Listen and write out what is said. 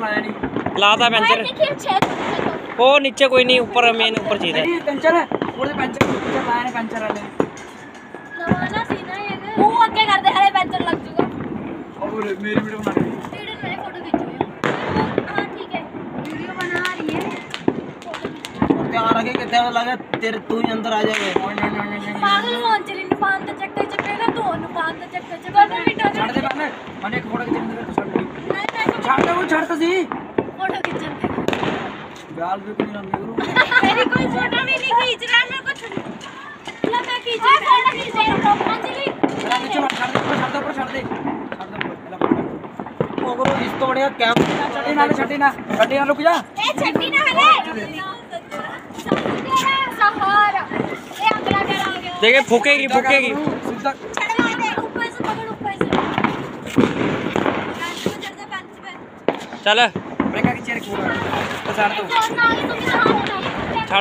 लाता पंचर। वो नीचे कोई नहीं ऊपर मेन ऊपर चीज़ है। पंचर है। पूरे पंचर नीचे लाया ने पंचर वाले। नवाना सीना ये। वो आगे कर दे हरे पंचर लग चुका और मेरी वीडियो बना रही है। वीडियो में फ़ोटो खींच। रही हाँ ठीक है। वीडियो बना रही है। क्या लगे कितना लगे तेरे तू ही अंदर आ जाएगा। पागल हो अंजलि ने पाँच तो चक्कर चक्कर ना तो पाँच चक्कर चक्कर। छोड़ दे मैंने एक फ़ोटो खींच फ़ोटो छाड़ तो सी फ़ोटो खींचन गाल पे कोई ना मेरे मेरी कोई फ़ोटो भी नहीं खींच रहा मेरे को मतलब मैं खींच रहा फ़ोटो खींच रहा हूँ अंजलि मेरा नीचे मत छाड़ दे छाड़ दे ऊपर छाड़ दे छाड़ दे पहला फ़ोटो ओगरो इस तो बढ़िया कैम छड़ी ना छड़ी ना छड़ी ना रुक जा ए छड़ी ना हले सहारा ए अंगला डरा गया देखिए फूकेगी फूकेगी चल छ